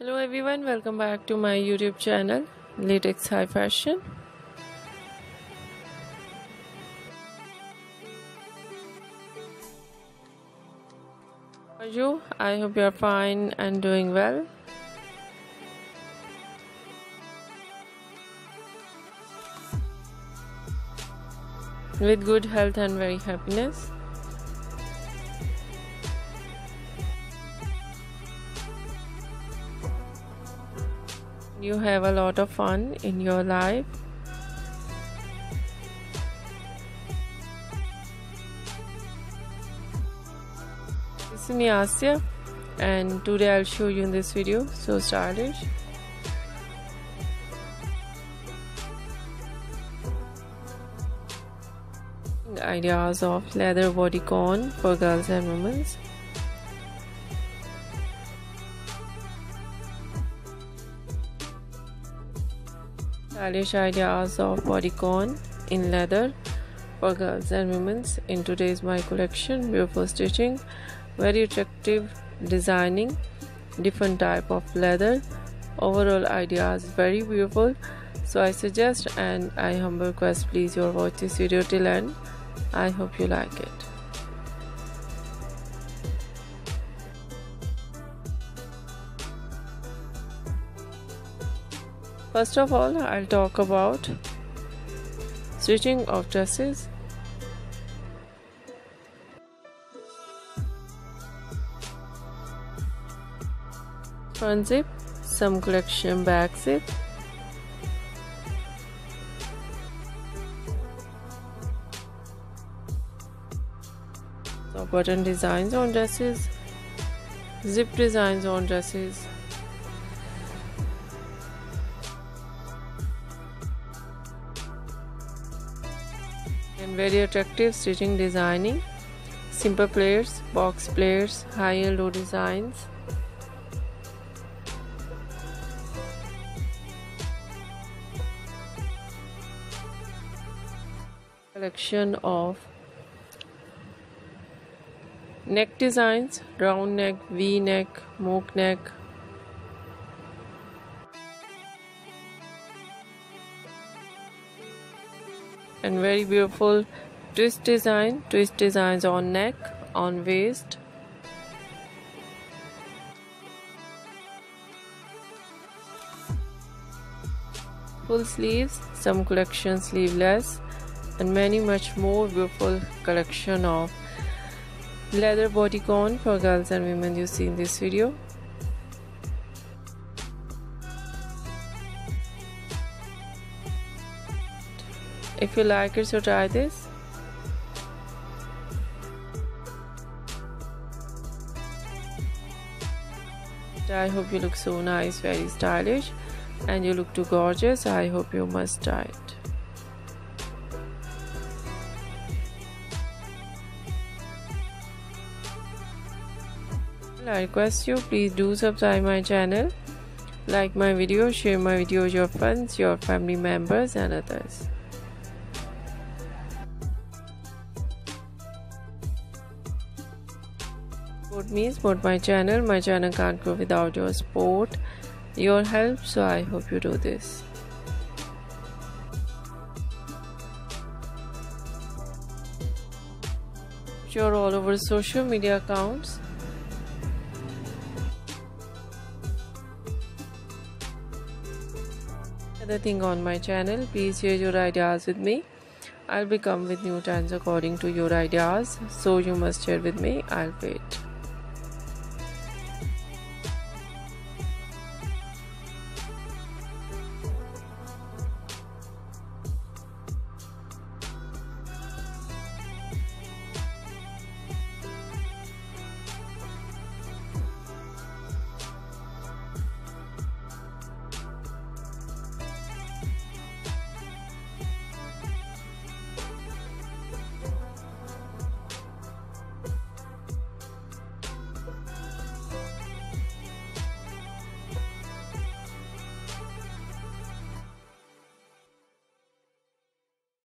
Hello everyone, welcome back to my YouTube channel Latex High Fashion. How are you? I hope you are fine and doing well. With good health and very happiness. You have a lot of fun in your life. This is me Asya and today I'll show you in this video. So stylish. Ideas of leather bodycon for girls and women stylish ideas of bodycon in leather for girls and women in today's my collection beautiful stitching. Very attractive designing different type of leather. Overall ideas very beautiful. So i suggest and i humble request please you watch this video till end. I hope you like it First of all, I'll talk about stitching of dresses. Front zip, some collection back zip. So button designs on dresses, zip designs on dresses. Very attractive stitching designing. Simple players box players high and low designs. Collection of neck designs round neck v neck mock neck and very beautiful twist design twist designs on neck on waist. Full sleeves some collection sleeveless and many much more beautiful collection of leather bodycon for girls and women you see in this video if you like it so try this. I hope you look so nice very stylish and you look too gorgeous. I hope you must try it. I request you please do subscribe my channel like my video share my video with your friends your family members and others support me support my channel. My channel can't grow without your support your help so i hope you do this. You're all over social media accounts. Other thing on my channel please share your ideas with me. I'll be come with new trends according to your ideas so you must share with me. I'll wait